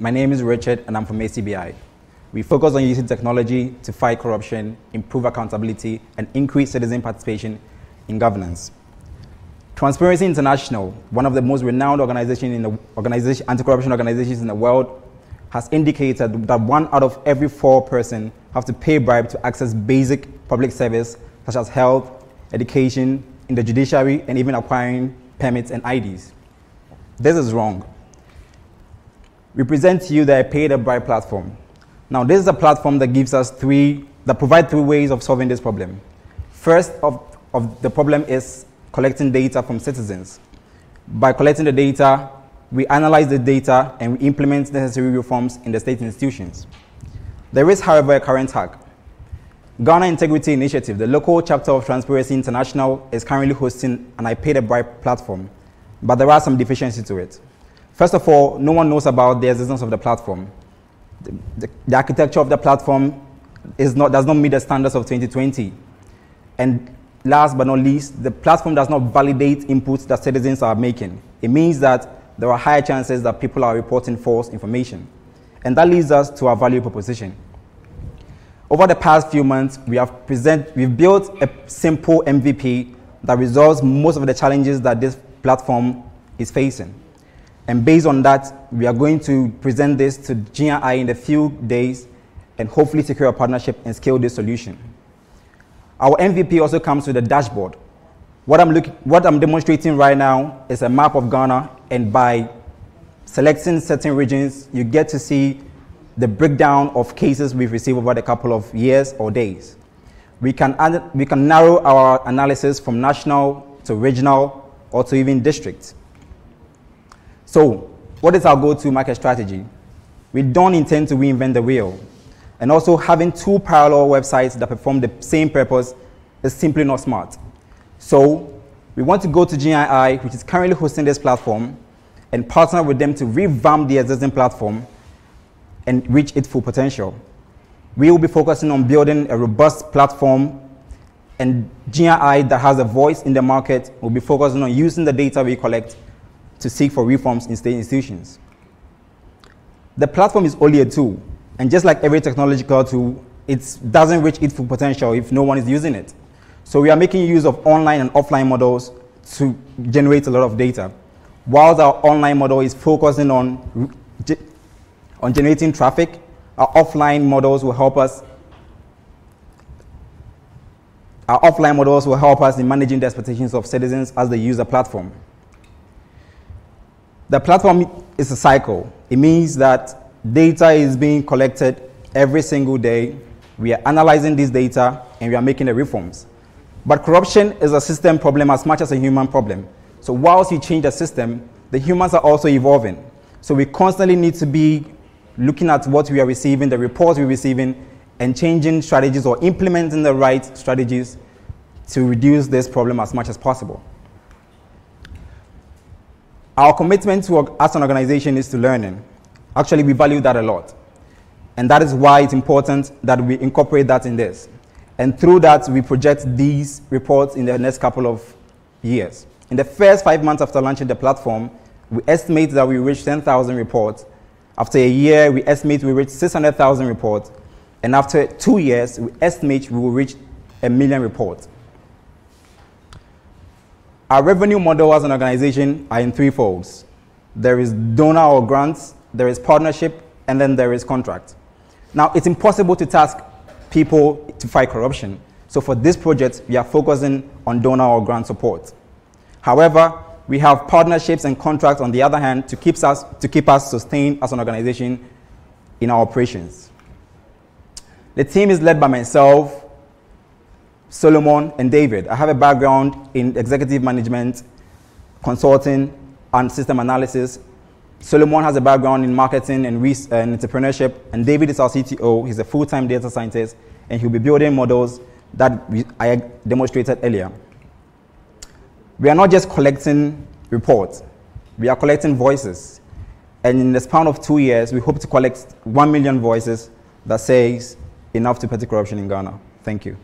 My name is Richard and I'm from ACBI. We focus on using technology to fight corruption, improve accountability, and increase citizen participation in governance. Transparency International, one of the most renowned organization in the organization, anti-corruption organizations in the world, has indicated that one out of every four person have to pay bribe to access basic public service such as health, education, in the judiciary, and even acquiring permits and IDs. This is wrong. We present to you the the Bribe platform. Now, this is a platform that gives us three, that provide three ways of solving this problem. First of, of the problem is collecting data from citizens. By collecting the data, we analyze the data and we implement necessary reforms in the state institutions. There is, however, a current hack. Ghana Integrity Initiative, the local chapter of Transparency International, is currently hosting an I Pay the Bribe platform but there are some deficiencies to it. First of all, no one knows about the existence of the platform. The, the, the architecture of the platform is not, does not meet the standards of 2020. And last but not least, the platform does not validate inputs that citizens are making. It means that there are higher chances that people are reporting false information. And that leads us to our value proposition. Over the past few months, we have present, we've built a simple MVP that resolves most of the challenges that this platform is facing. And based on that, we are going to present this to GNI in a few days and hopefully secure a partnership and scale this solution. Our MVP also comes with a dashboard. What I'm, what I'm demonstrating right now is a map of Ghana, and by selecting certain regions, you get to see the breakdown of cases we've received over the couple of years or days. We can, add, we can narrow our analysis from national to regional or to even districts. So, what is our go-to market strategy? We don't intend to reinvent the wheel. And also having two parallel websites that perform the same purpose is simply not smart. So we want to go to GII, which is currently hosting this platform, and partner with them to revamp the existing platform and reach its full potential. We will be focusing on building a robust platform and GII that has a voice in the market will be focusing on using the data we collect to seek for reforms in state institutions. The platform is only a tool, and just like every technological tool, it doesn't reach its full potential if no one is using it. So we are making use of online and offline models to generate a lot of data. While our online model is focusing on, on generating traffic, our offline models will help us our offline models will help us in managing the expectations of citizens as they use the platform. The platform is a cycle. It means that data is being collected every single day. We are analyzing this data and we are making the reforms. But corruption is a system problem as much as a human problem. So whilst you change the system, the humans are also evolving. So we constantly need to be looking at what we are receiving, the reports we're receiving, and changing strategies or implementing the right strategies to reduce this problem as much as possible. Our commitment to, as an organization is to learning. Actually, we value that a lot. And that is why it's important that we incorporate that in this. And through that, we project these reports in the next couple of years. In the first five months after launching the platform, we estimate that we reach 10,000 reports. After a year, we estimate we reach 600,000 reports. And after two years, we estimate we will reach a million reports. Our revenue model as an organization are in three folds. There is donor or grants, there is partnership, and then there is contract. Now, it's impossible to task people to fight corruption. So for this project, we are focusing on donor or grant support. However, we have partnerships and contracts on the other hand to keep us, to keep us sustained as an organization in our operations. The team is led by myself, Solomon, and David. I have a background in executive management, consulting, and system analysis. Solomon has a background in marketing and, uh, and entrepreneurship, and David is our CTO. He's a full-time data scientist, and he'll be building models that I demonstrated earlier. We are not just collecting reports, we are collecting voices. And in the span of two years, we hope to collect 1 million voices that says enough to petty corruption in Ghana. Thank you.